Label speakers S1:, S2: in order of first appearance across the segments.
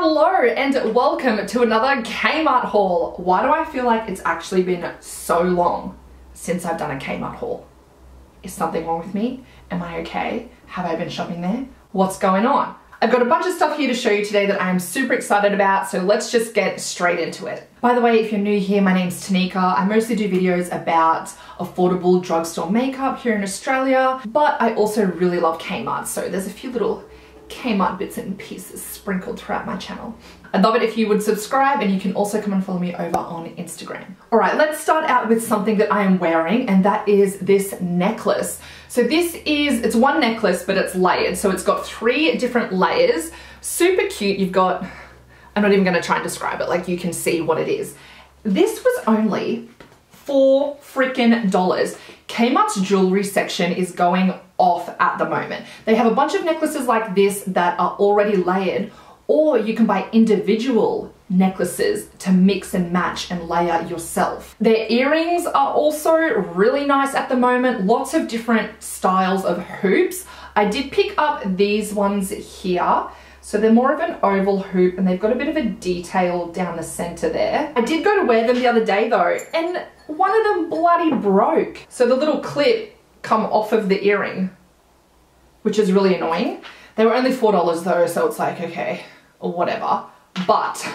S1: Hello and welcome to another Kmart haul. Why do I feel like it's actually been so long since I've done a Kmart haul? Is something wrong with me? Am I okay? Have I been shopping there? What's going on? I've got a bunch of stuff here to show you today that I am super excited about, so let's just get straight into it. By the way, if you're new here, my name's Tanika. I mostly do videos about affordable drugstore makeup here in Australia, but I also really love Kmart, so there's a few little Kmart bits and pieces sprinkled throughout my channel. I'd love it if you would subscribe and you can also come and follow me over on Instagram. All right, let's start out with something that I am wearing and that is this necklace. So this is, it's one necklace, but it's layered. So it's got three different layers. Super cute. You've got, I'm not even gonna try and describe it, like you can see what it is. This was only four freaking dollars. Kmart's jewelry section is going off at the moment. They have a bunch of necklaces like this that are already layered, or you can buy individual necklaces to mix and match and layer yourself. Their earrings are also really nice at the moment. Lots of different styles of hoops. I did pick up these ones here. So they're more of an oval hoop and they've got a bit of a detail down the center there. I did go to wear them the other day though, and one of them bloody broke. So the little clip come off of the earring, which is really annoying. They were only $4 though, so it's like, okay, or whatever. But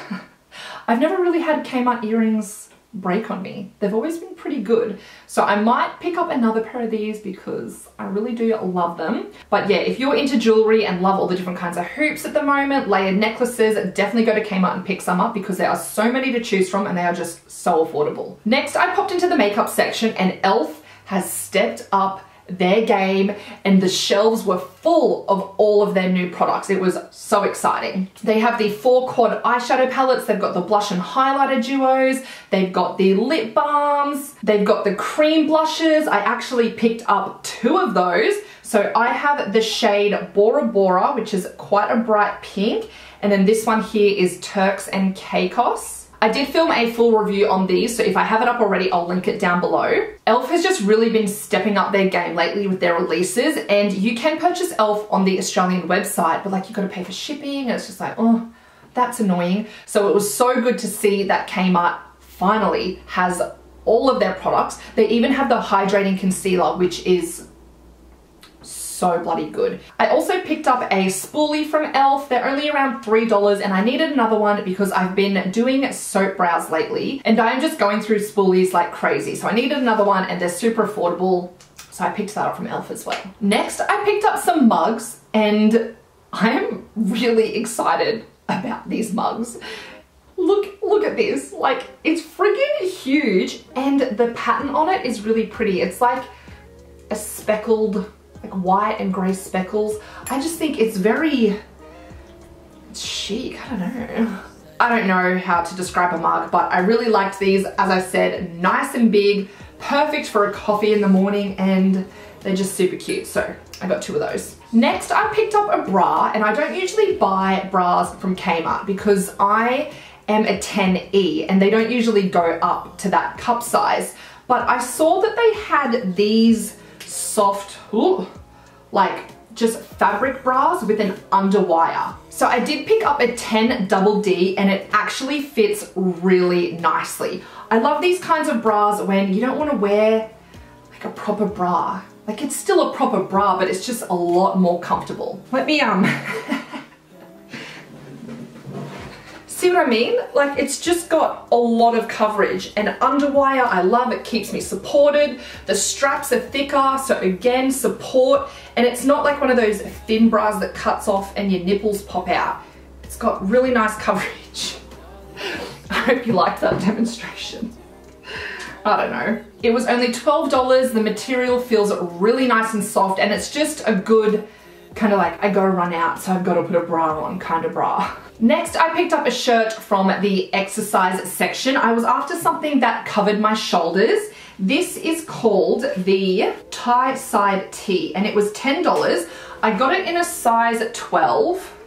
S1: I've never really had Kmart earrings break on me. They've always been pretty good. So I might pick up another pair of these because I really do love them. But yeah, if you're into jewelry and love all the different kinds of hoops at the moment, layered necklaces, definitely go to Kmart and pick some up because there are so many to choose from and they are just so affordable. Next, I popped into the makeup section and e.l.f. has stepped up their game and the shelves were full of all of their new products. It was so exciting. They have the four quad eyeshadow palettes, they've got the blush and highlighter duos, they've got the lip balms, they've got the cream blushes. I actually picked up two of those. So I have the shade Bora Bora, which is quite a bright pink, and then this one here is Turks and Caicos. I did film a full review on these, so if I have it up already, I'll link it down below. e.l.f. has just really been stepping up their game lately with their releases, and you can purchase e.l.f. on the Australian website, but like you gotta pay for shipping, and it's just like, oh, that's annoying. So it was so good to see that Kmart finally has all of their products. They even have the hydrating concealer, which is so bloody good. I also picked up a spoolie from e.l.f. They're only around $3 and I needed another one because I've been doing soap brows lately and I'm just going through spoolies like crazy. So I needed another one and they're super affordable. So I picked that up from e.l.f. as well. Next, I picked up some mugs and I'm really excited about these mugs. Look, look at this. Like, it's friggin' huge and the pattern on it is really pretty. It's like a speckled white and gray speckles. I just think it's very chic, I don't know. I don't know how to describe a mug, but I really liked these. As I said, nice and big, perfect for a coffee in the morning, and they're just super cute. So I got two of those. Next, I picked up a bra, and I don't usually buy bras from Kmart because I am a 10E, and they don't usually go up to that cup size. But I saw that they had these soft, ooh, like just fabric bras with an underwire. So I did pick up a 10 double D and it actually fits really nicely. I love these kinds of bras when you don't want to wear like a proper bra. Like it's still a proper bra, but it's just a lot more comfortable. Let me, um, See what I mean? Like it's just got a lot of coverage and underwire, I love it, keeps me supported. The straps are thicker, so again, support. And it's not like one of those thin bras that cuts off and your nipples pop out. It's got really nice coverage. I hope you liked that demonstration. I don't know. It was only $12. The material feels really nice and soft and it's just a good kind of like I gotta run out so I've got to put a bra on kind of bra. Next, I picked up a shirt from the exercise section. I was after something that covered my shoulders. This is called the tie side tee and it was $10. I got it in a size 12.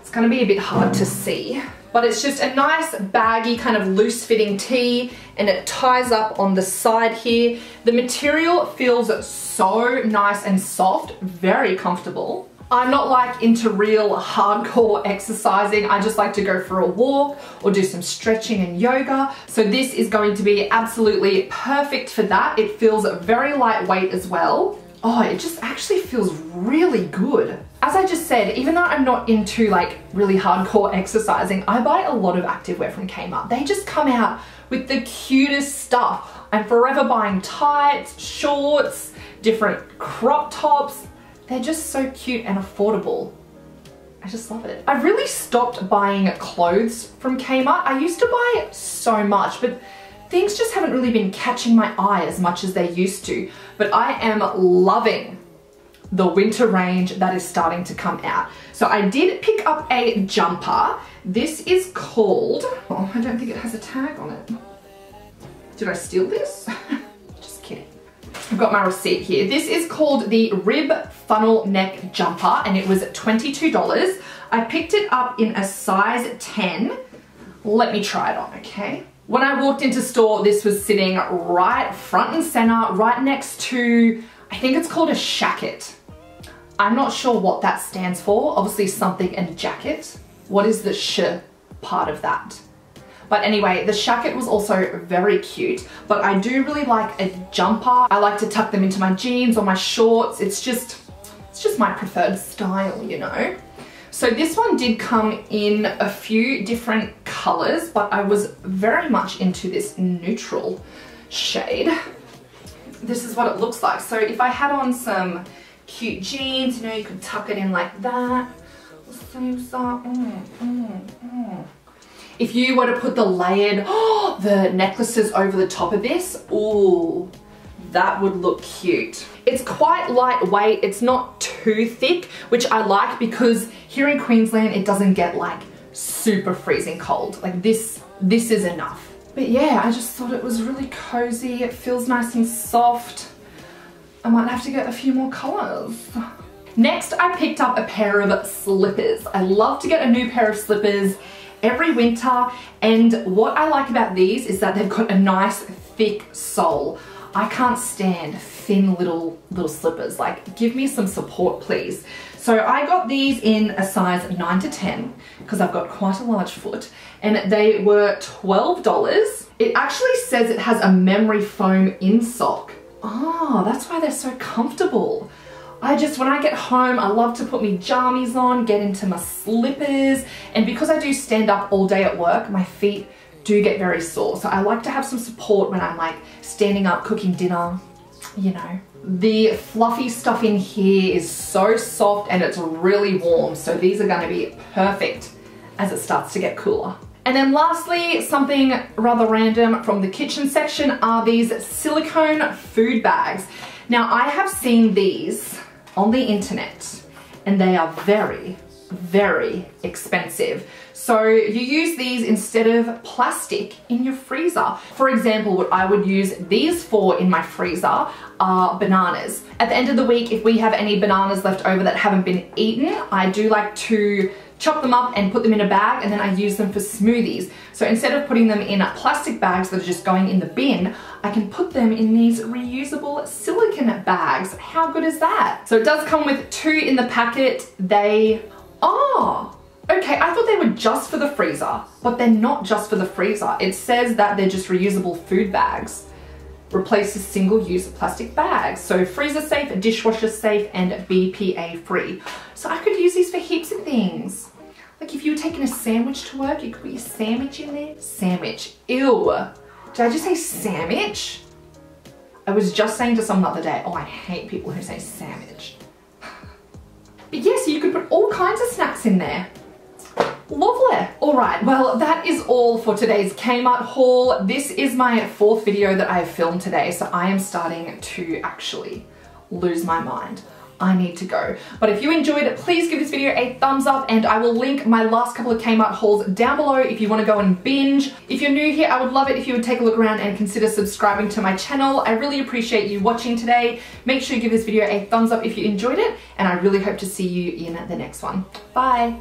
S1: It's gonna be a bit hard to see, but it's just a nice baggy kind of loose fitting tee and it ties up on the side here. The material feels so nice and soft, very comfortable. I'm not like into real hardcore exercising. I just like to go for a walk or do some stretching and yoga. So this is going to be absolutely perfect for that. It feels very lightweight as well. Oh, it just actually feels really good. As I just said, even though I'm not into like really hardcore exercising, I buy a lot of activewear from Kmart. They just come out with the cutest stuff. I'm forever buying tights, shorts, different crop tops, they're just so cute and affordable. I just love it. I've really stopped buying clothes from Kmart. I used to buy so much, but things just haven't really been catching my eye as much as they used to. But I am loving the winter range that is starting to come out. So I did pick up a jumper. This is called, oh, I don't think it has a tag on it. Did I steal this? I've got my receipt here. This is called the Rib Funnel Neck Jumper and it was $22. I picked it up in a size 10. Let me try it on, okay? When I walked into store, this was sitting right front and center, right next to, I think it's called a shacket. I'm not sure what that stands for. Obviously something in jacket. What is the sh part of that? But anyway, the shacket was also very cute, but I do really like a jumper. I like to tuck them into my jeans or my shorts. It's just, it's just my preferred style, you know? So this one did come in a few different colors, but I was very much into this neutral shade. This is what it looks like. So if I had on some cute jeans, you know, you could tuck it in like that. Mm, mm, mm. If you were to put the layered, oh, the necklaces over the top of this, ooh, that would look cute. It's quite lightweight, it's not too thick, which I like because here in Queensland, it doesn't get like super freezing cold. Like this, this is enough. But yeah, I just thought it was really cozy. It feels nice and soft. I might have to get a few more colors. Next, I picked up a pair of slippers. I love to get a new pair of slippers every winter and what I like about these is that they've got a nice thick sole. I can't stand thin little little slippers like give me some support please. So I got these in a size 9 to 10 because I've got quite a large foot and they were $12. It actually says it has a memory foam insock. Oh, ah, that's why they're so comfortable. I just, when I get home, I love to put my jammies on, get into my slippers, and because I do stand up all day at work, my feet do get very sore. So I like to have some support when I'm like standing up cooking dinner, you know. The fluffy stuff in here is so soft and it's really warm, so these are gonna be perfect as it starts to get cooler. And then lastly, something rather random from the kitchen section are these silicone food bags. Now I have seen these on the internet and they are very, very expensive. So you use these instead of plastic in your freezer. For example, what I would use these for in my freezer are bananas. At the end of the week, if we have any bananas left over that haven't been eaten, I do like to chop them up and put them in a bag and then I use them for smoothies. So instead of putting them in plastic bags that are just going in the bin, I can put them in these reusable silicone bags. How good is that? So it does come with two in the packet. They, are Okay, I thought they were just for the freezer, but they're not just for the freezer. It says that they're just reusable food bags. Replaces single-use plastic bags. So freezer safe, dishwasher safe, and BPA free. So I could use these for heaps of things. Like if you were taking a sandwich to work, you could put your sandwich in there. Sandwich, ew. Did I just say sandwich? I was just saying to someone the other day, oh, I hate people who say sandwich. But yes, you could put all kinds of snacks in there. Lovely. All right, well, that is all for today's Kmart haul. This is my fourth video that I have filmed today, so I am starting to actually lose my mind. I need to go. But if you enjoyed it, please give this video a thumbs up and I will link my last couple of Kmart hauls down below if you wanna go and binge. If you're new here, I would love it if you would take a look around and consider subscribing to my channel. I really appreciate you watching today. Make sure you give this video a thumbs up if you enjoyed it and I really hope to see you in the next one. Bye.